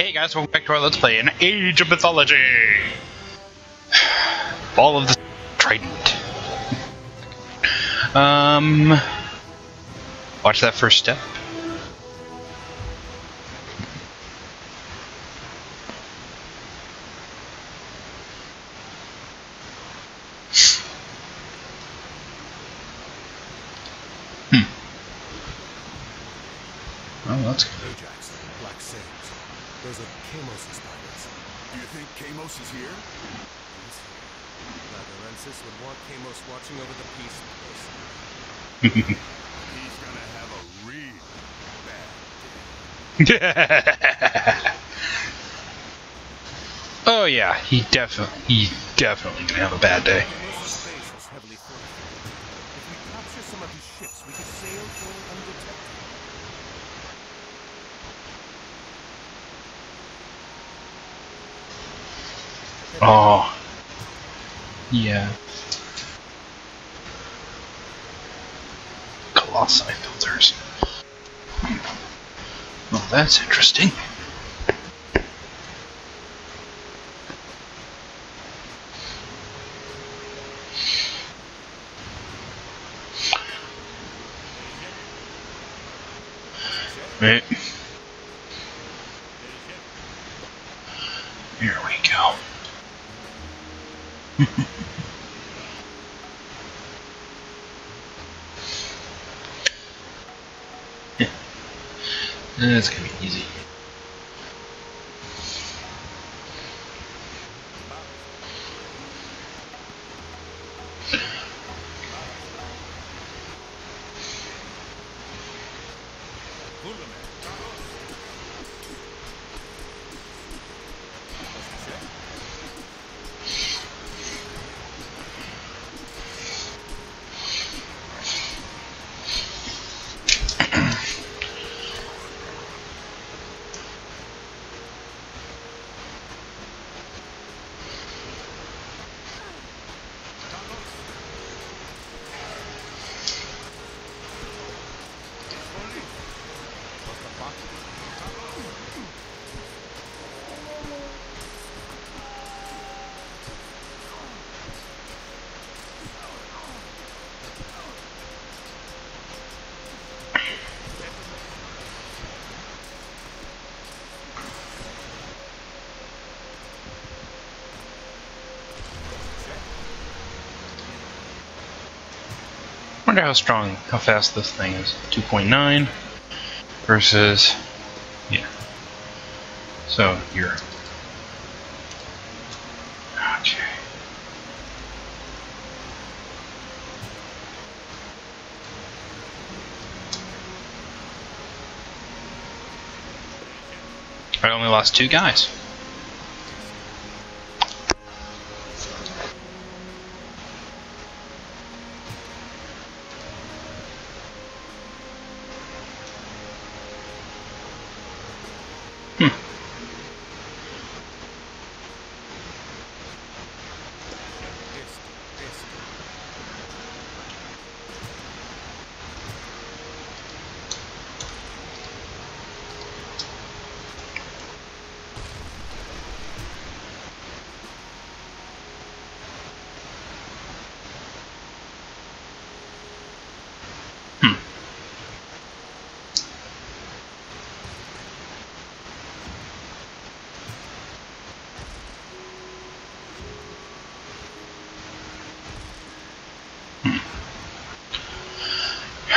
Hey guys, welcome back to our Let's Play in Age of Mythology! Fall of the Trident. Um... Watch that first step. Hmm. Oh, that's good. Ajax, Black Sails. Those are Kamos' pilots. Do you think Kamos is here? He's here. Labyrinthus would want Kamos watching over the peace closely. He's gonna have a real bad day. oh yeah, he definitely, he definitely gonna have a bad day. Kamos' base is heavily fortified. If we capture some of his ships, we could sail through undetected. Oh. Yeah. Colossi filters. Well, that's interesting. Right. Wonder how strong, how fast this thing is. 2.9 versus, yeah. So you're. Okay. I only lost two guys.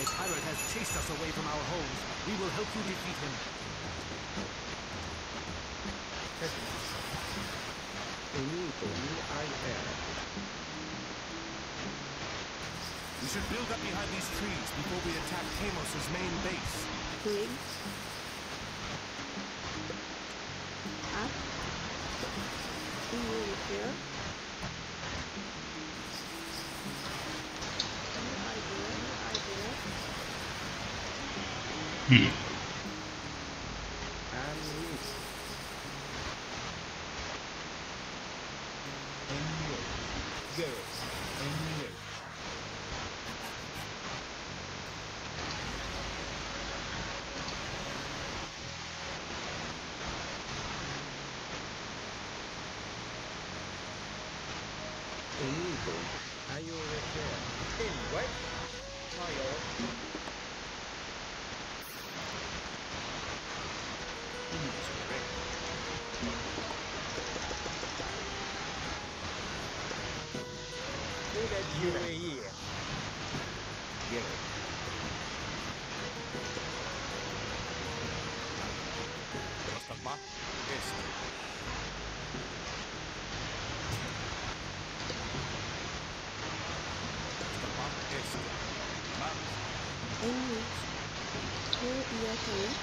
A pirate has chased us away from our homes. We will help you defeat him. We should build up behind these trees before we attack Kamos's main base. Twig. More.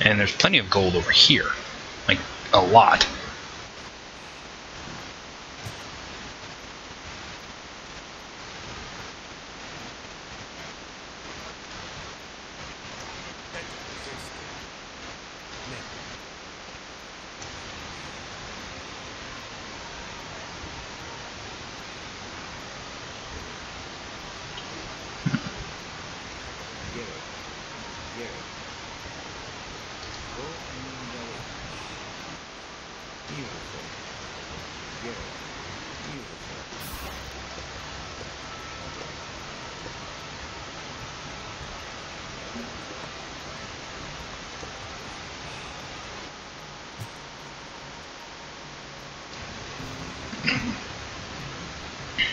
And there's plenty of gold over here. Like, a lot.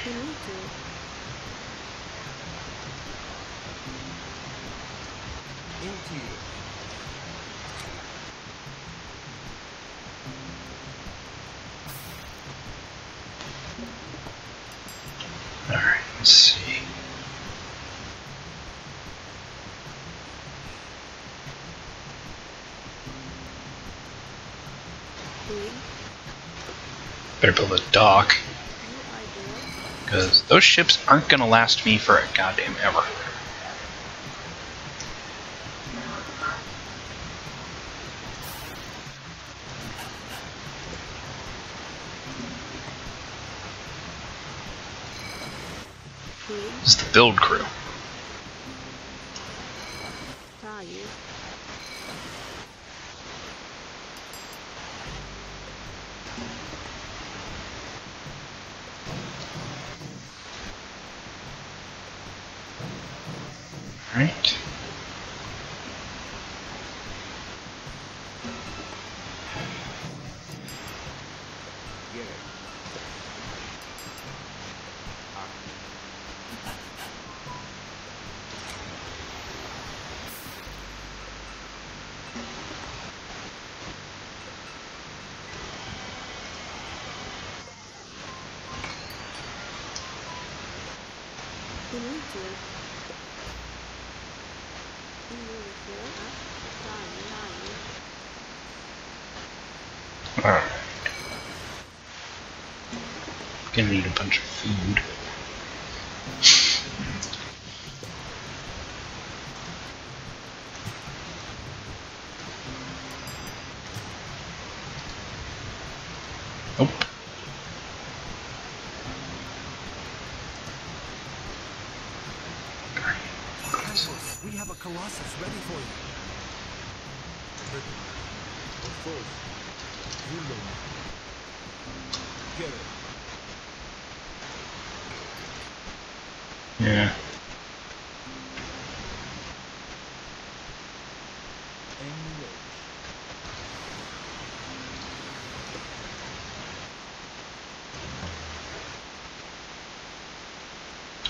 Benito. Interior. Alright, let's see. Twig. Better build a dock, because those ships aren't gonna last me for a goddamn ever. This is the build crew.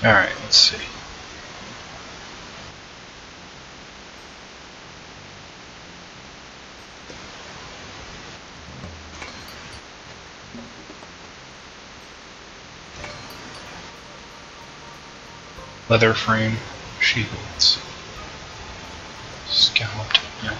Alright, let's see. Leather frame shields. Scalloped. Yeah.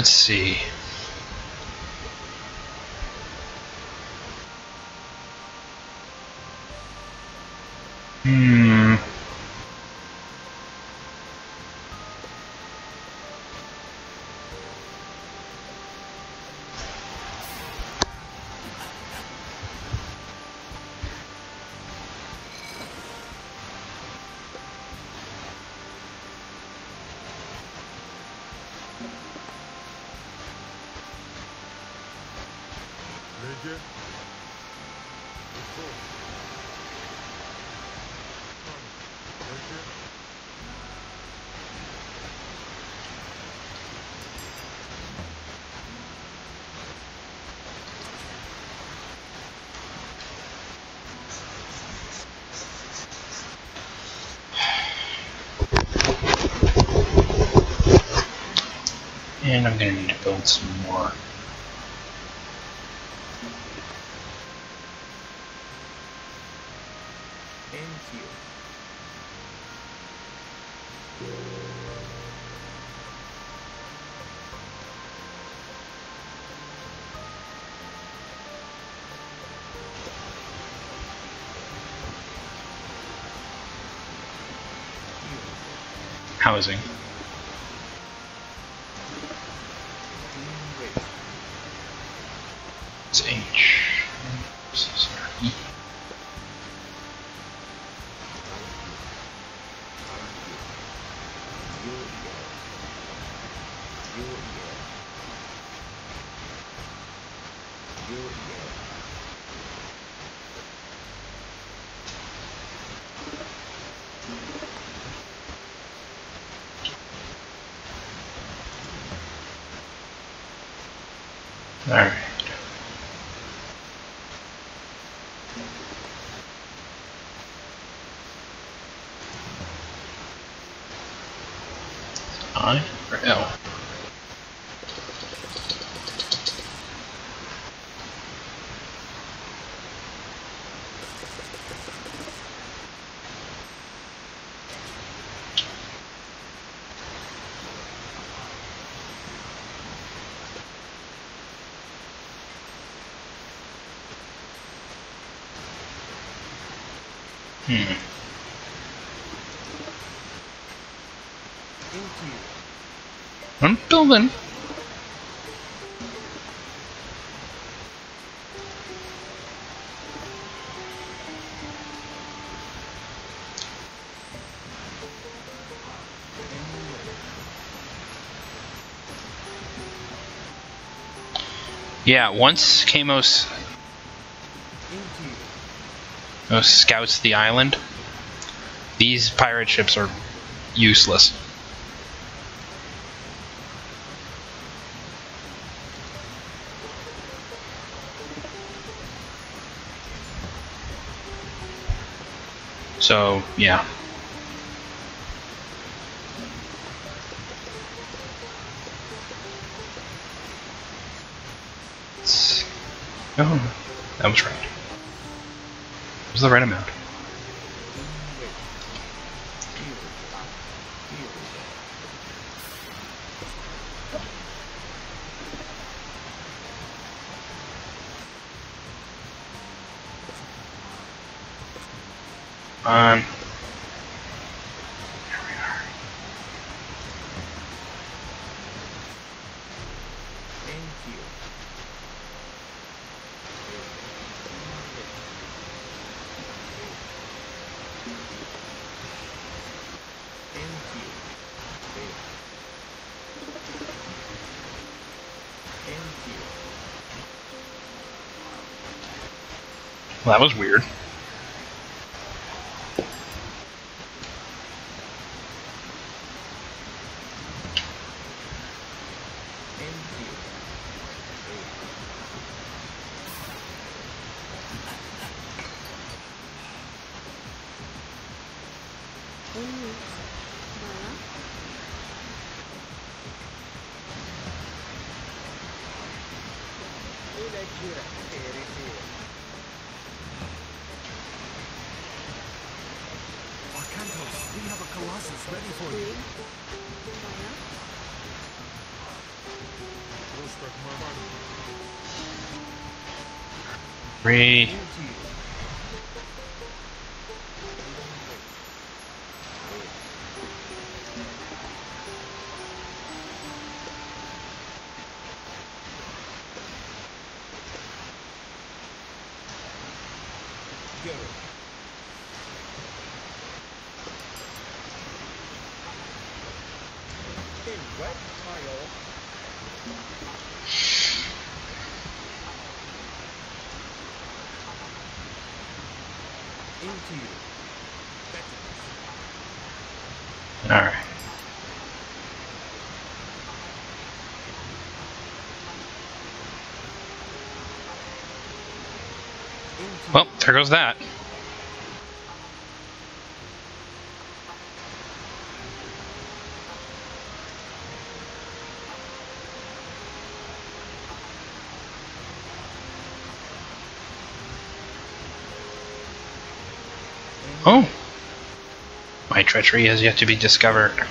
Let's see. And I'm going to need to build some more. housing. Hmm. I'm. Yeah, once Kamos uh, scouts the island. These pirate ships are useless. So, yeah. Oh, that was right was the right amount. Well, that was weird. Three. there goes that. Oh! My treachery has yet to be discovered.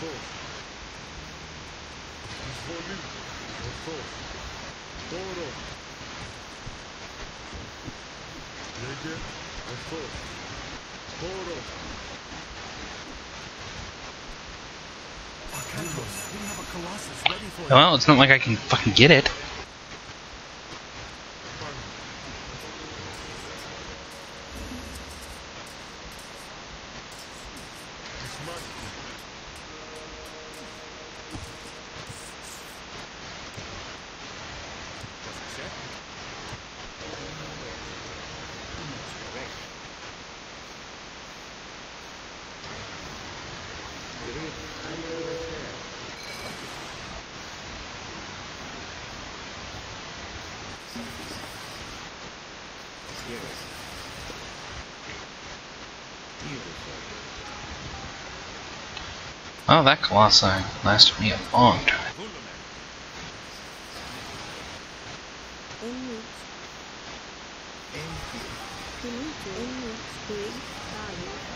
We have a Colossus ready for you. Well, it's not like I can fucking get it. Oh, that Colossi lasted me a long time. En route. Finito. En route. Big. Value.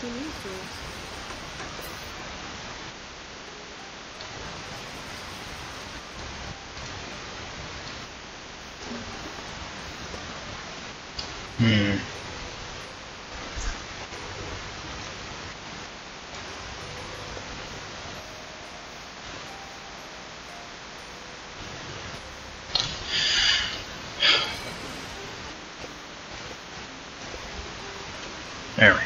Finito. Hmm. There we go.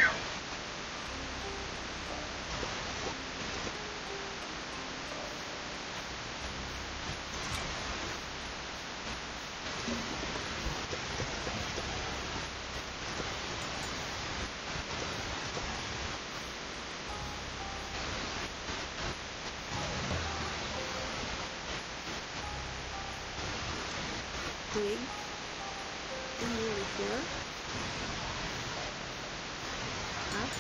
Big. Nearly four. Up.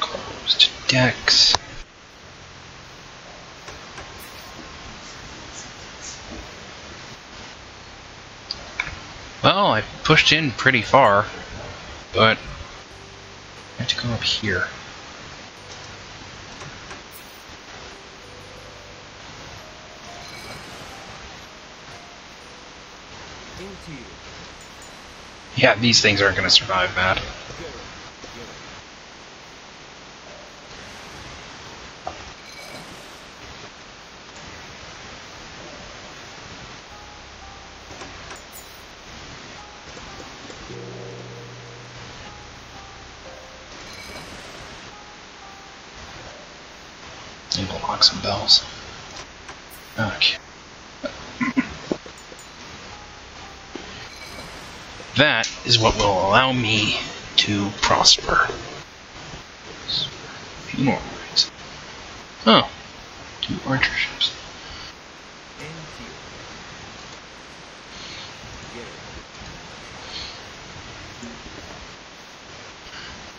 Closed decks. Well, I pushed in pretty far, but I have to go up here. Into you. Yeah, these things aren't going to survive that. Allow me to prosper. More words. Oh. Two archer ships.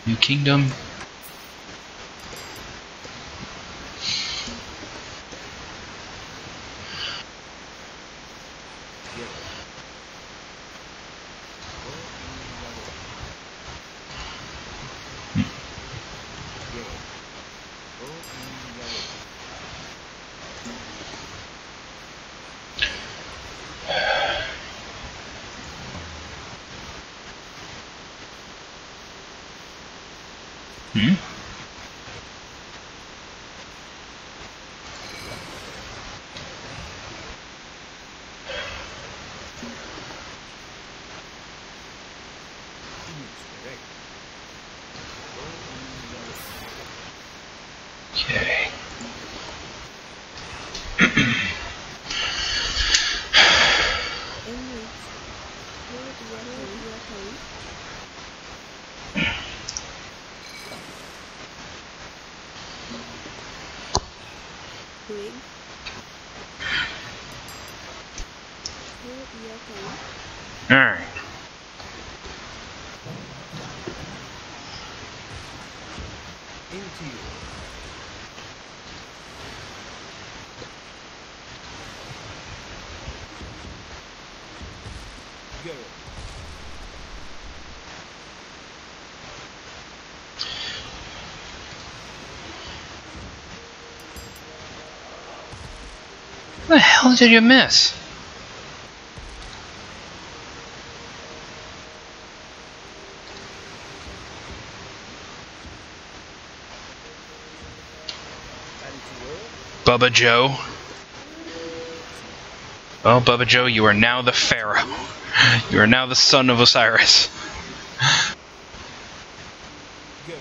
New Kingdom. Hmm? Okay. Em reach. Where do you where do you thấy? Green. Where do you thấy? Alright. Into you. Go. Hell did you miss? Bubba Joe. Oh, Bubba Joe, you are now the Pharaoh. You are now the son of Osiris. Go.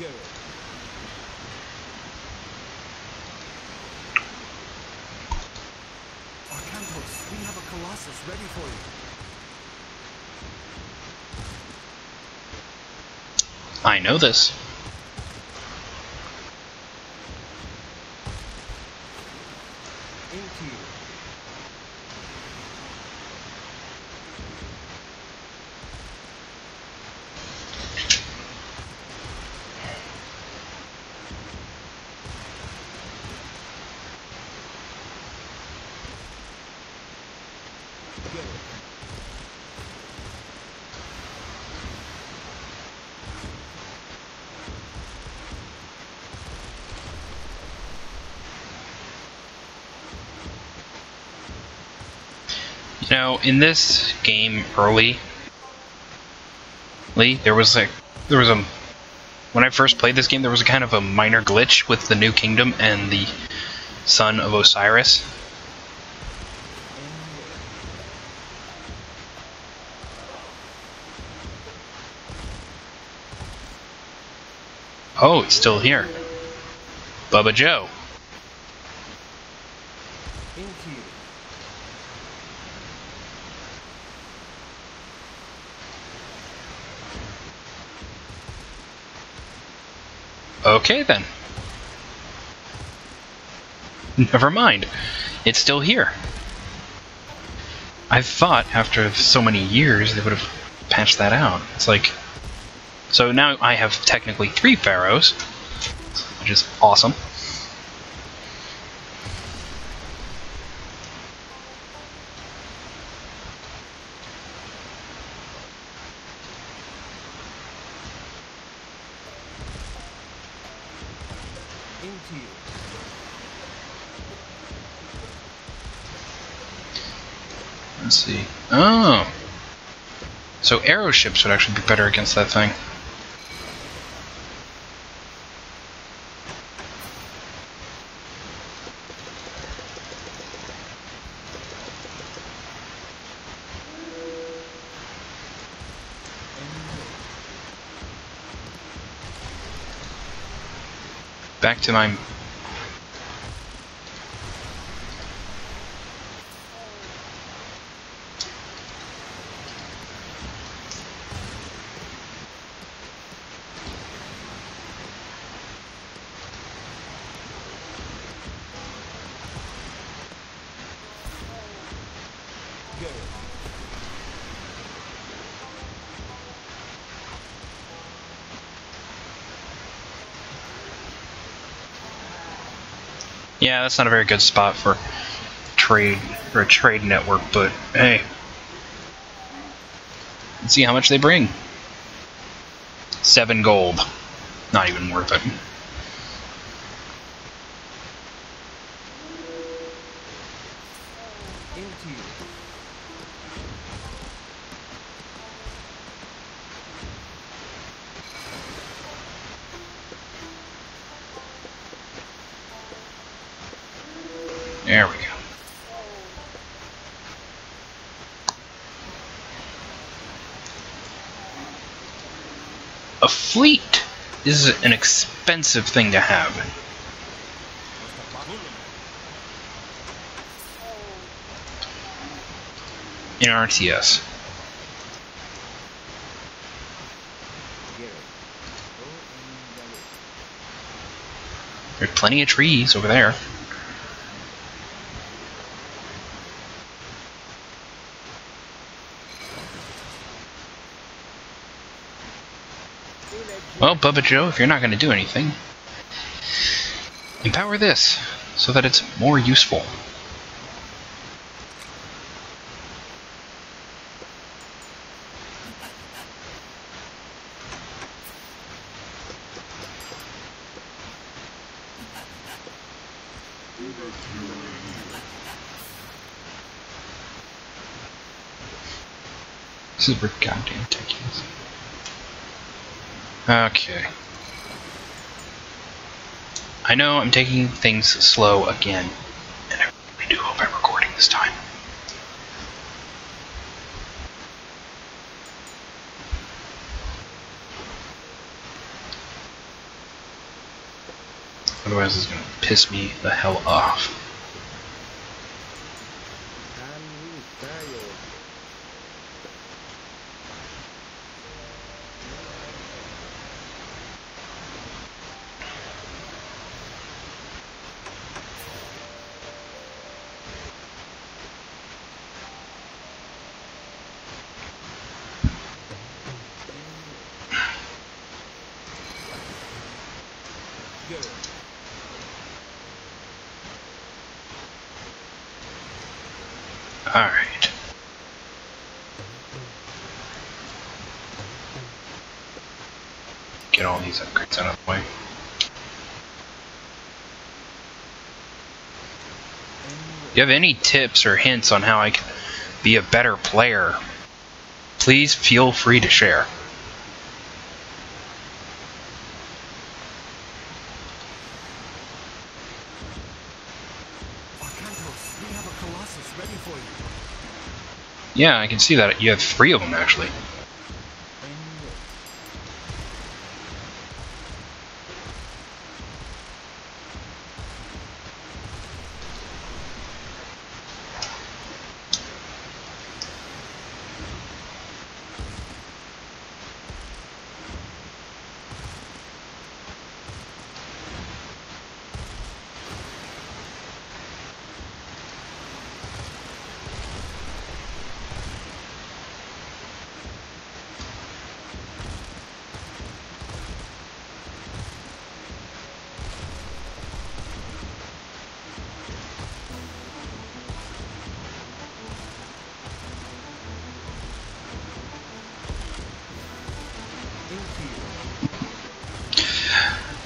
Go. Arkantos, we have ready for you. I know this. Into you. Go. Know, in this game early, Lee, there was like there was a when I first played this game, there was a kind of a minor glitch with the New Kingdom and the Son of Osiris. Oh, he's still here. Bubba Joe. Into you. Okay then. Never mind. It's still here. I thought after so many years they would have patched that out. It's like. So now I have technically three pharaohs, which is awesome. So arrow ships would actually be better against that thing. Back to my Yeah, that's not a very good spot for trade or a trade network, but hey. Let's see how much they bring. Seven gold. Not even worth it. There we go. A fleet is an expensive thing to have. In RTS. There's plenty of trees over there. Bubba Joe, if you're not going to do anything, empower this so that it's more useful. This Super goddamn techies. Okay. I know I'm taking things slow again, and I really do hope I'm recording this time. Otherwise, it's gonna piss me the hell off. Alright. Get all these upgrades out of the way. If you have any tips or hints on how I can be a better player, please feel free to share. Arkantos, we have a Colossus ready for you. Yeah, I can see that. You have three of them, actually.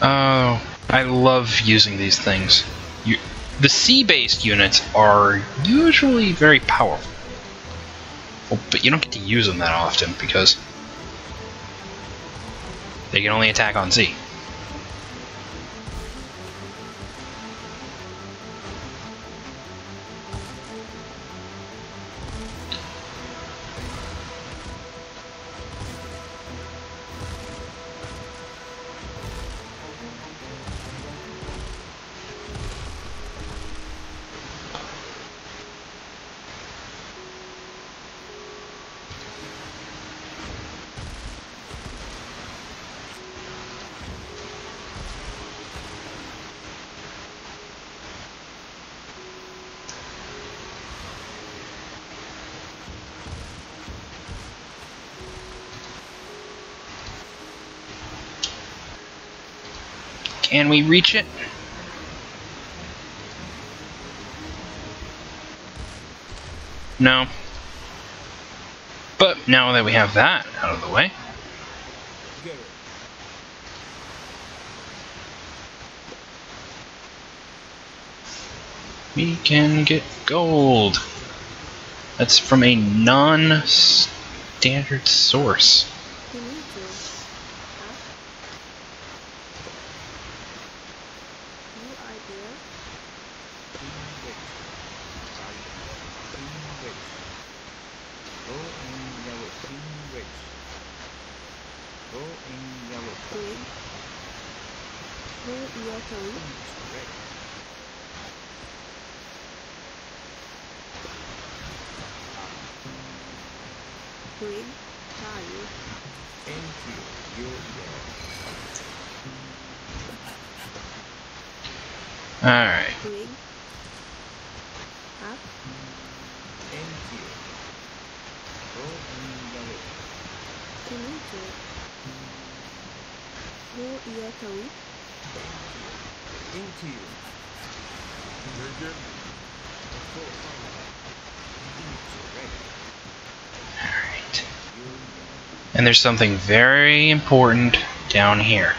Oh, I love using these things. You, the sea-based units are usually very powerful, Well, but you don't get to use them that often because they can only attack on sea. Can we reach it? No. But now that we have that out of the way, we can get gold. That's from a non-standard source. You need to. Huh? New idea? Go in yellow, green wedge. Go in yellow, Green. Blue yellow. red. Green. Thank you, your yellow. Alright. Blue yellow. Into you. Legend. Of course. Alright. And there's something very important down here.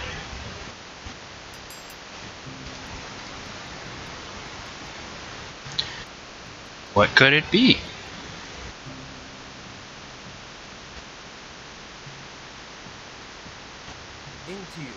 What could it be? Into you.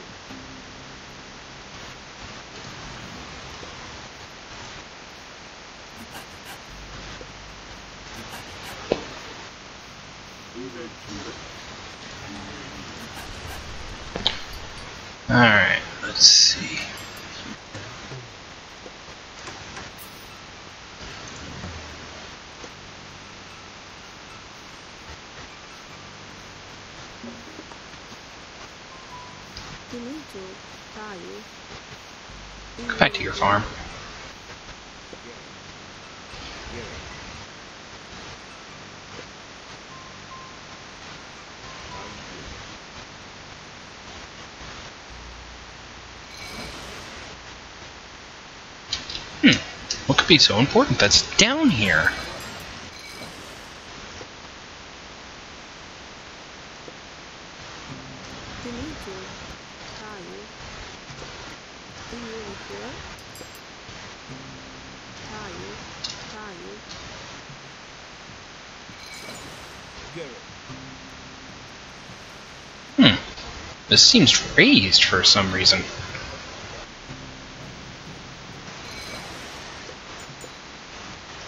Alright, let's see. You need to. Value. Go back to your farm. Yellow. What could be so important that's down here? Hmm. This seems raised for some reason.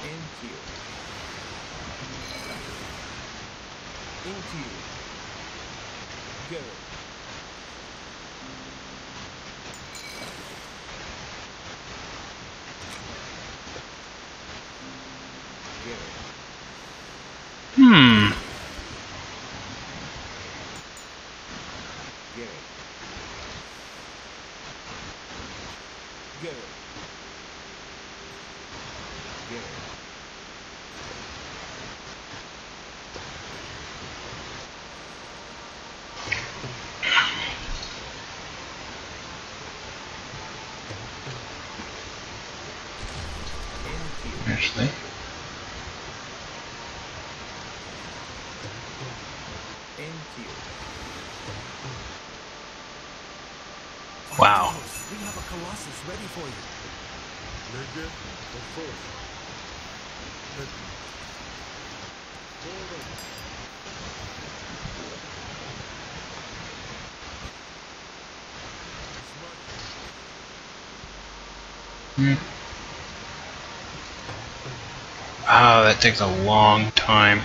Into you. Into you. Get it. Get it. Hmm. Get it. Get it. Get it. Into you. Actually. Into you. Wow. We have a Colossus ready for you. Legend. Of course. Legend. Toro. Smash. Hmm. Oh, that takes a long time.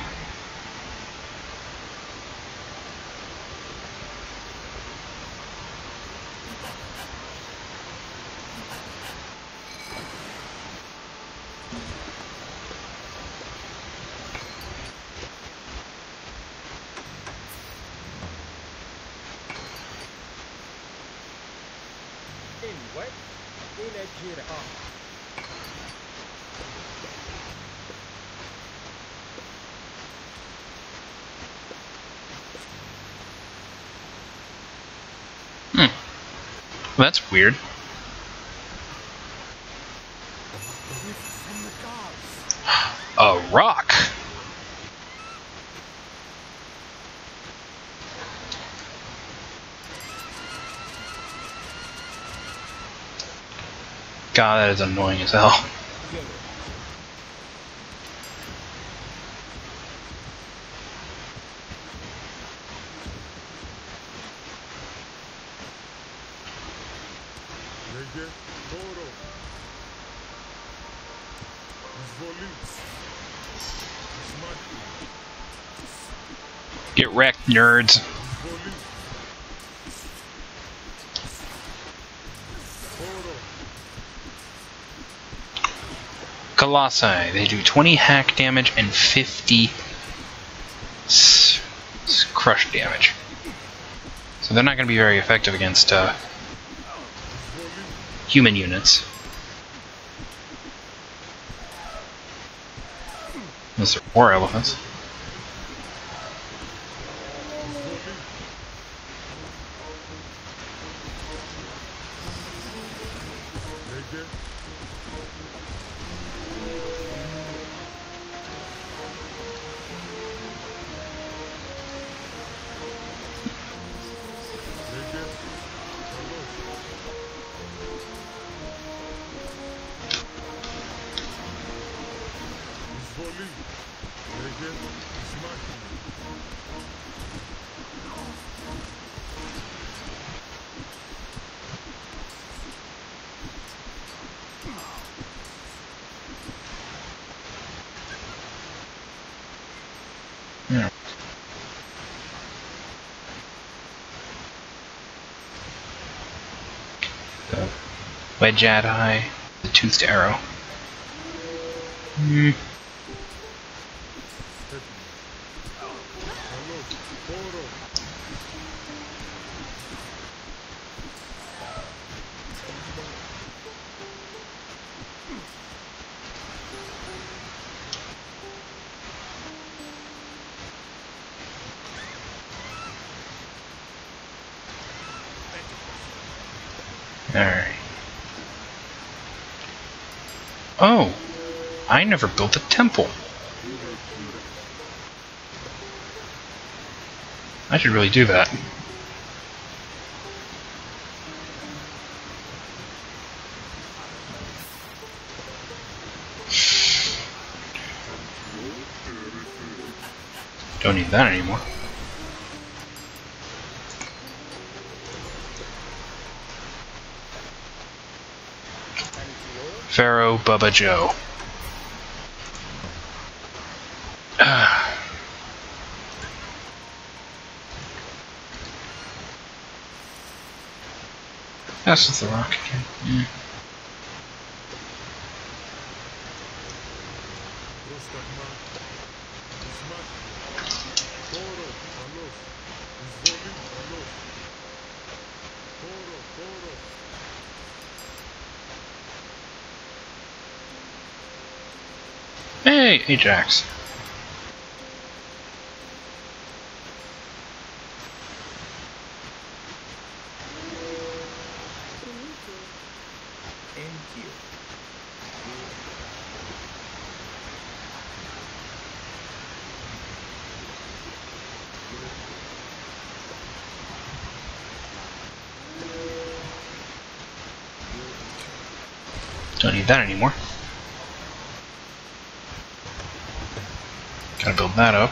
that's weird. A rock! God, that is annoying as hell. Nerds. Colossi. They do 20 hack damage and 50 crush damage. So they're not going to be very effective against uh, human units. Unless they're war elephants. At eye, the toothed arrow. Hmm. I never built a temple. I should really do that. Don't need that anymore. Pharaoh Bubba Joe. Ah that's just the rock again. Yeah. Hey, Ajax. Need that anymore. Gotta build that up.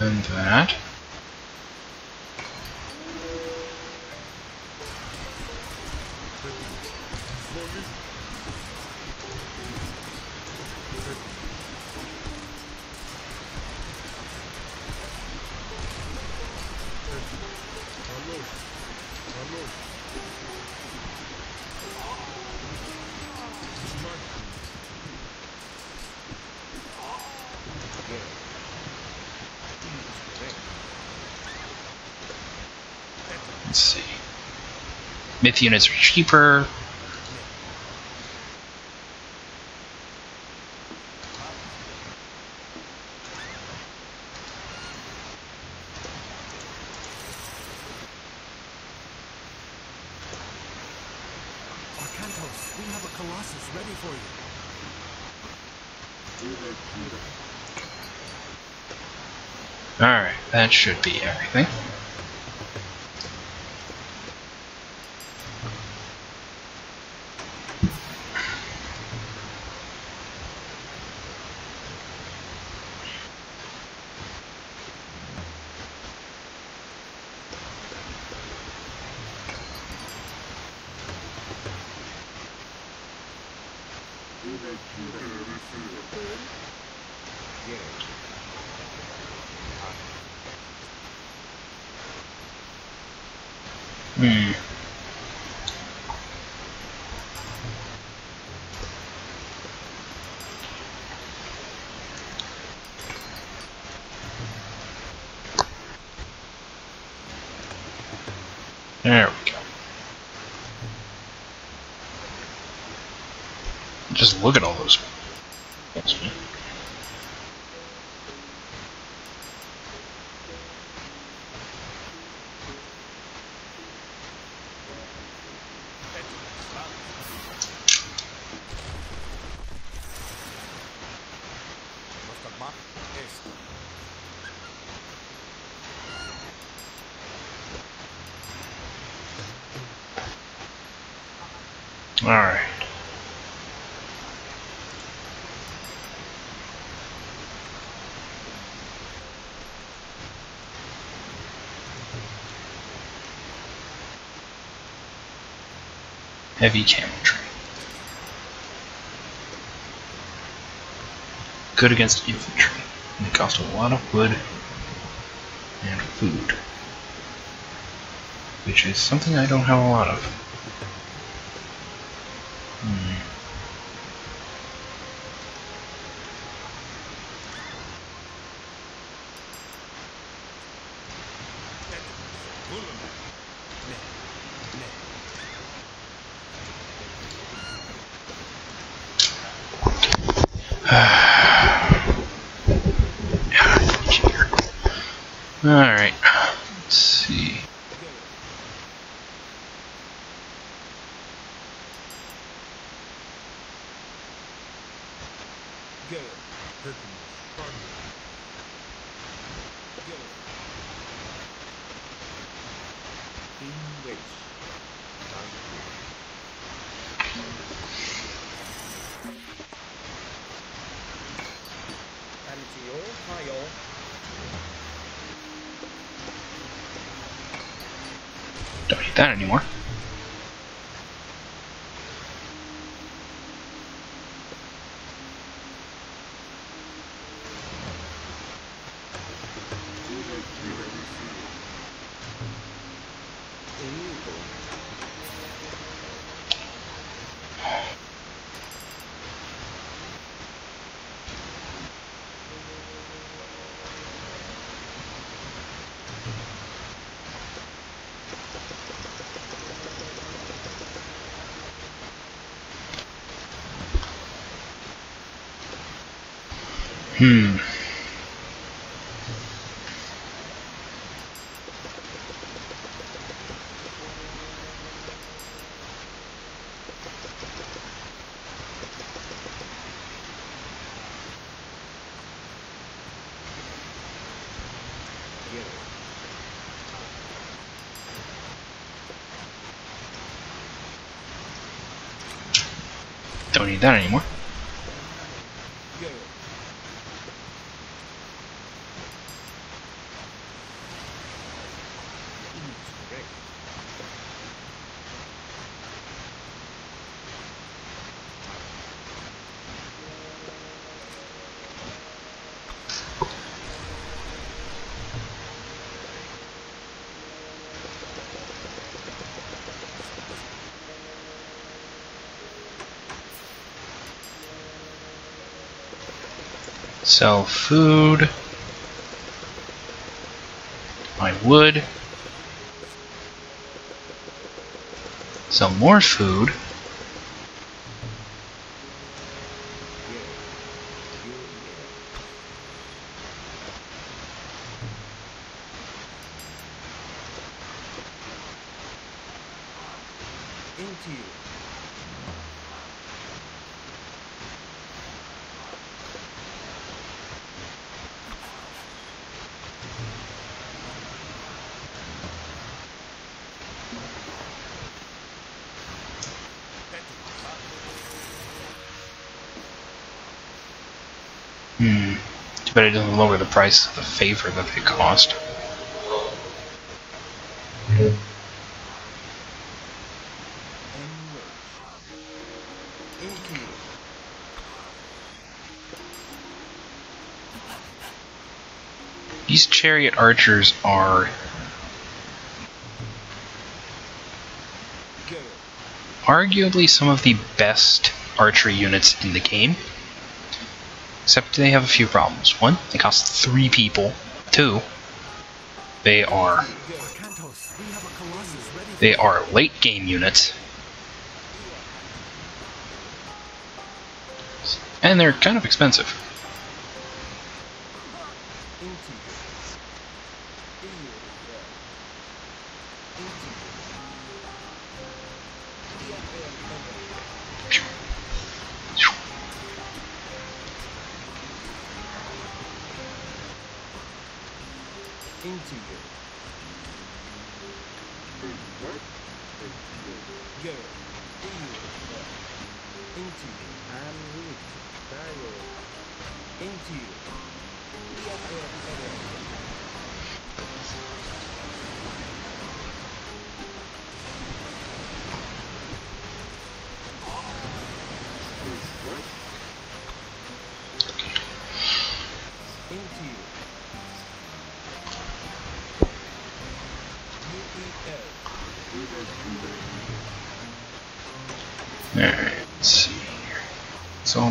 And that. Myth units are cheaper. We have a Colossus ready for you. Alright, that should be everything. Yes. Hmm. There we go. Just look at all those. Map. Alright. Heavy camel tree. Good against infantry. And they cost a lot of wood and food. Which is something I don't have a lot of. Hmm. Alright. Let's see. Good. Pepin. Good. English. Antiyo, Hayo. Don't need that anymore. Illegal. Hmm. Don't need that anymore. Good. Incorrect. Sell food. My wood. Sell more food. Into you. lower the price of the favor that they cost. These chariot archers are arguably some of the best archery units in the game. Except they have a few problems. One, they cost three people. Two, they are they are late game units. And they're kind of expensive.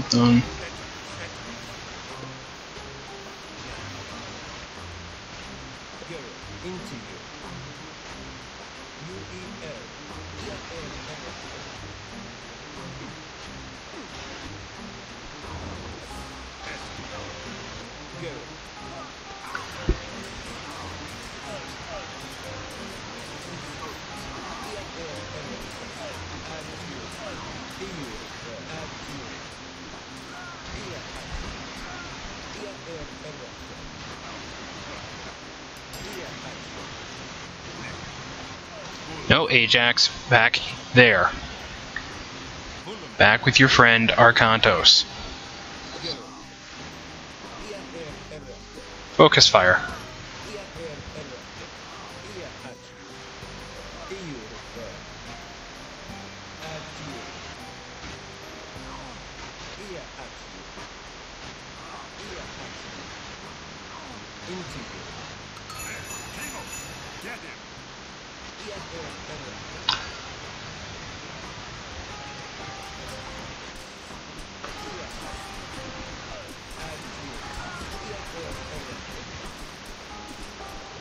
Done. Ajax, back there. Back with your friend Arkantos. Focus fire.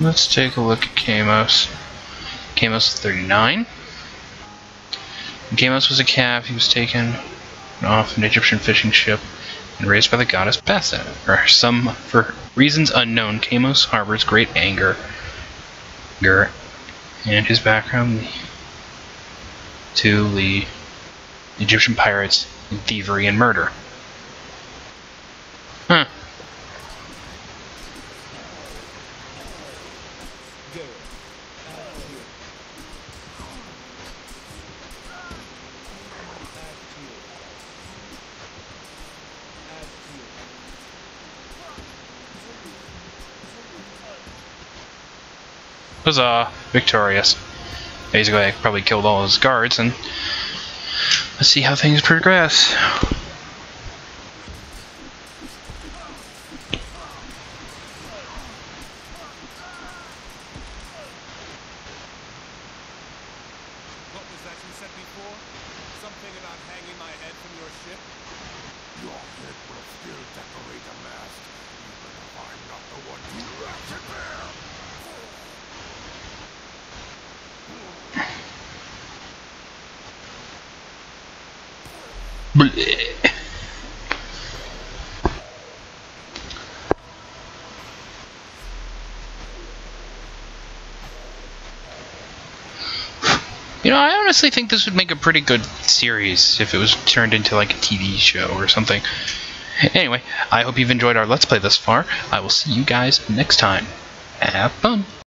Let's take a look at. Kamos is 39. When Kamos was a calf, he was taken off an Egyptian fishing ship and raised by the goddess Bastet. For some, for reasons unknown, Kamos harbors great anger. Ger, and his background to the Egyptian pirates in thievery and murder. Huzzah! Victorious. Basically, I probably killed all his guards, and let's see how things progress. What was that you said before? Something about hanging my head from your ship? Your head will still decorate a mast, even if I'm not the one to wreck it there. Bleh. You know, I honestly think this would make a pretty good series if it was turned into like a TV show or something. Anyway, I hope you've enjoyed our Let's Play thus far. I will see you guys next time. Have fun!